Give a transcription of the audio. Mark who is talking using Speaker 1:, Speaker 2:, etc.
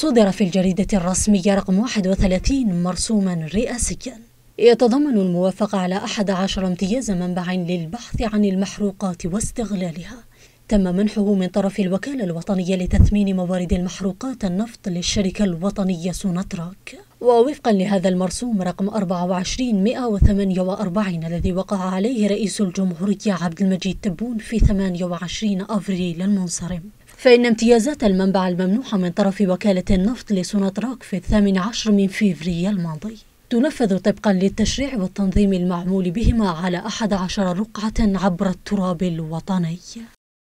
Speaker 1: صدر في الجريدة الرسمية رقم 31 مرسوما رئاسيا. يتضمن الموافقة على 11 امتياز منبع للبحث عن المحروقات واستغلالها. تم منحه من طرف الوكالة الوطنية لتثمين موارد المحروقات النفط للشركة الوطنية سوناتراك. ووفقا لهذا المرسوم رقم 24148 الذي وقع عليه رئيس الجمهورية عبد المجيد تبون في 28 أفريل المنصرم. فإن امتيازات المنبع الممنوحة من طرف وكالة النفط لسوناتراك في الثامن عشر من فيفري الماضي تنفذ طبقا للتشريع والتنظيم المعمول بهما على أحد عشر رقعة عبر التراب الوطني.